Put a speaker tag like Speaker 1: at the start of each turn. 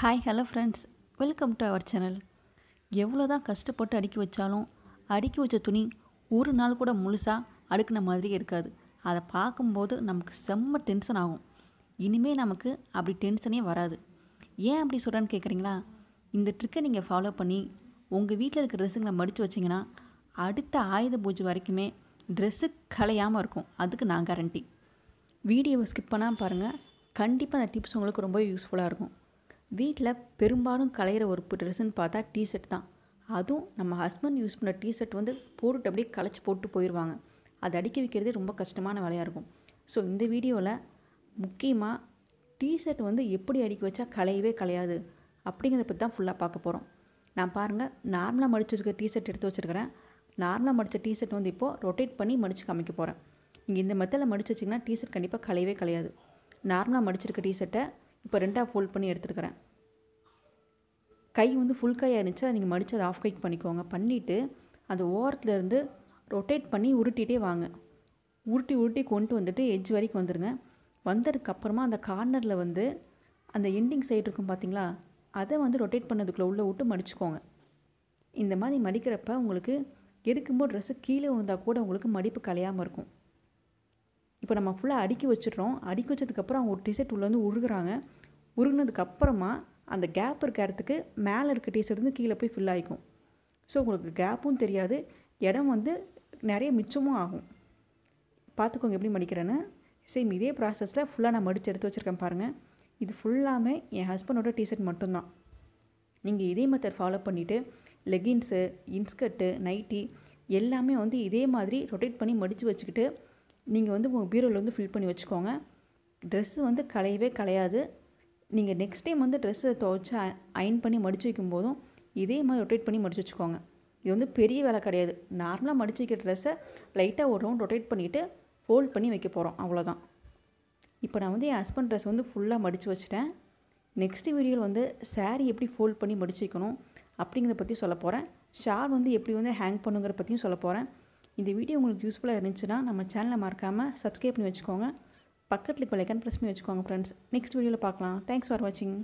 Speaker 1: Hi hello friends welcome to our channel எவ்வளோ தான் கஷ்டப்பட்டு அடுக்கி வச்சாலும் அடுக்கி வச்ச துணி ஒரு நாள் கூட முழுசாக அடுக்கின மாதிரியே இருக்காது. அதை பார்க்கும்போது நமக்கு செம்ம டென்ஷன் ஆகும். இனிமேல் நமக்கு அப்படி டென்ஷனே வராது. ஏன் அப்படி சொல்கிறேன்னு கேட்குறீங்களா இந்த ட்ரிக்கை நீங்கள் ஃபாலோ பண்ணி உங்கள் வீட்டில் இருக்கிற ட்ரெஸ்ஸுங்களை மடித்து வச்சிங்கன்னா அடுத்த ஆயுத பூஜை வரைக்குமே ட்ரெஸ்ஸு கலையாமல் இருக்கும். அதுக்கு நான் கேரண்டி வீடியோவை ஸ்கிப் பண்ணாமல் பாருங்கள் கண்டிப்பாக அந்த டிப்ஸ் உங்களுக்கு ரொம்ப யூஸ்ஃபுல்லாக இருக்கும். வீட்டில் பெரும்பாலும் கலையிற ஒரு ட்ரெஸ்ஸுன்னு பார்த்தா டிஷர்ட் தான். அதுவும் நம்ம ஹஸ்பண்ட் யூஸ் பண்ண டிஷர்ட் வந்து போட்டுட்டு அப்படியே களைச்சி போட்டு போயிடுவாங்க அது அடிக்க வைக்கிறதே ரொம்ப கஷ்டமான வேலையாக இருக்கும். ஸோ இந்த வீடியோவில் முக்கியமாக டிஷர்ட் வந்து எப்படி அடிக்க வச்சா கலையவே களையாது அப்படிங்கிறத பற்றி தான் ஃபுல்லாக பார்க்க போகிறோம் நான் பாருங்கள் நார்மலாக மடிச்சு வச்சுருக்க டிஷர்ட் எடுத்து வச்சுருக்கிறேன். நார்மலாக மடித்த டிஷர்ட் வந்து இப்போது ரொட்டேட் பண்ணி மடித்து காமிக்க போகிறேன் இங்கே இந்த மெத்தடில் மடித்து வச்சிங்கன்னா டிஷர்ட் கண்டிப்பாக கலையவே களையாது. நார்மலாக மடிச்சிருக்க டிஷர்ட்டை இப்போ ரெண்டாக ஃபோல்ட் பண்ணி எடுத்துருக்கிறேன். கை வந்து ஃபுல் கையாக இருந்துச்சு. அதை நீங்கள் மடித்து அதை ஆஃப் கைக்கு பண்ணிக்கோங்க. பண்ணிவிட்டு அந்த ஓரத்துலேருந்து ரொட்டேட் பண்ணி உருட்டிகிட்டே வாங்க. உருட்டி உருட்டி கொண்டு வந்துட்டு எட்ஜ் வரைக்கும் வந்துடுங்க வந்ததுக்கப்புறமா அந்த கார்னரில் வந்து அந்த எண்டிங் சைடு இருக்கும் பார்த்தீங்களா அதை வந்து ரொட்டேட் பண்ணதுக்குள்ளே உள்ளே விட்டு மடிச்சுக்கோங்க. இந்த மாதிரி மடிக்கிறப்ப உங்களுக்கு எடுக்கும்போது ட்ரெஸ்ஸு கீழே விழுந்தால் கூட உங்களுக்கு மடிப்பு கலையாமல் இருக்கும். இப்போ நம்ம ஃபுல்லாக அடுக்கி வச்சிடுறோம். அடுக்கி வச்சதுக்கப்புறம் அவங்க ஒரு டிஷர்ட் உள்ளே வந்து உருகுறாங்க. உருகுனதுக்கப்புறமா அந்த கேப் இருக்க இடத்துக்கு மேலே இருக்க டிஷர்ட் வந்து கீழே போய் ஃபில் ஆகிக்கும் ஸோ உங்களுக்கு கேப்பும் தெரியாது. இடம் வந்து நிறைய மிச்சமும் ஆகும். பார்த்துக்கோங்க எப்படி மடிக்கிறேன்னு. சேம் இதே ப்ராசஸில் ஃபுல்லாக நான் மடித்து எடுத்து வச்சுருக்கேன் பாருங்கள் இது ஃபுல்லாமே என் ஹஸ்பண்டோட டிஷர்ட் மட்டும்தான். நீங்கள் இதே மெத்தட் ஃபாலோ பண்ணிவிட்டு லெகின்ஸு இன்ஸ்கர்ட்டு நைட்டி எல்லாமே வந்து இதே மாதிரி ரொட்டேட் பண்ணி மடித்து வச்சுக்கிட்டு நீங்கள் வந்து உங்கள் பீரோவில் வந்து ஃபில் பண்ணி வச்சுக்கோங்க. ட்ரெஸ்ஸு வந்து கலையவே கலையாது நீங்கள் நெக்ஸ்ட் டைம் வந்து ட்ரெஸ்ஸை துவைச்சி அயன் பண்ணி மடித்து வைக்கும் போதும் இதே மாதிரி ரொட்டேட் பண்ணி மடித்து வச்சுக்கோங்க. இது வந்து பெரிய வேலை கிடையாது. நார்மலாக மடித்து வைக்கிற ட்ரெஸ்ஸை லைட்டாக ஒரு ரவுண்ட் ரொட்டேட் பண்ணிவிட்டு ஃபோல்ட் பண்ணி வைக்க போகிறோம் அவ்வளோதான் இப்போ நான் வந்து என் ஹஸ்பண்ட் ட்ரெஸ் வந்து ஃபுல்லாக மடித்து வச்சுட்டேன். நெக்ஸ்ட் வீடியோவில் வந்து சாரீ எப்படி ஃபோல்ட் பண்ணி மடித்து வைக்கணும் அப்படிங்கிறத பற்றி சொல்ல போகிறேன் ஷால் வந்து எப்படி வந்து ஹேங் பண்ணுங்கிற பற்றியும் சொல்ல போகிறேன் இந்த வீடியோ உங்களுக்கு யூஸ்ஃபுல்லாக இருந்துச்சுன்னா நம்ம சேனலை மறக்காமல் சப்ஸ்கிரைப் பண்ணி வச்சுக்கோங்க. பக்கத்தில் இப்போ லைக்கன் ப்ரெஸ் பண்ணி வச்சுக்கோங்க ஃப்ரெண்ட்ஸ் நெக்ஸ்ட் வீடியோவில் பார்க்கலாம். தேங்க்ஸ் ஃபார் வாட்சிங்